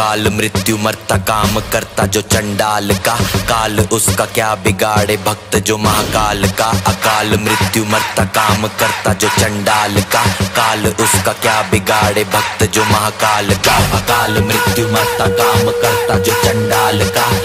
अकाल मृत्यु मरता काम करता जो चंडाल का। काल उसका क्या बिगाड़े भक्त जो महाकाल का। अकाल मृत्यु मरता काम करता जो चंडाल का। काल उसका क्या बिगाड़े भक्त जो महाकाल का। अकाल मृत्यु मरता काम करता जो चंडाल का। काल